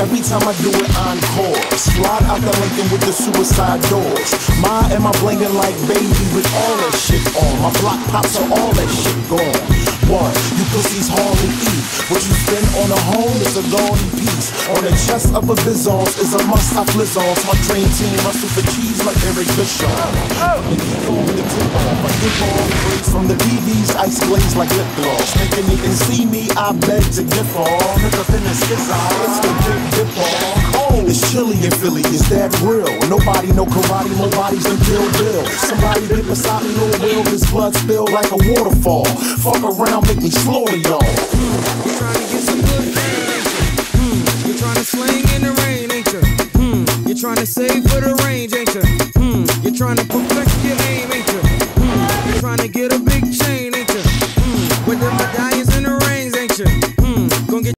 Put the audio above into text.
Every time I do it, encore. Slide out the Lincoln with the suicide doors. My am I blingin' like baby with all that shit on. My block pops are all that shit gone. One, you pussies hardly eat. What you spend on a home is a gaudy piece. On the chest of a Bizons is a must I flizzons. My dream team muscle for cheese like Eric Bischoff. Keep on the tip off. I dip on breaks from the BB's ice glaze like lip gloss. Thinking they can see me, I beg to dip off. Finna skizz It's the chilly in Philly, is that real? Nobody know karate, nobody's in Kill Bill. Somebody get beside me, Lil Will, this blood spill like a waterfall. Fuck around, make me slaughter y'all. You trying to get some good ain't you? Hmm. You trying to sling in the rain, ain't you? Hmm. You trying to save for the range, ain't you? Hmm. You trying to put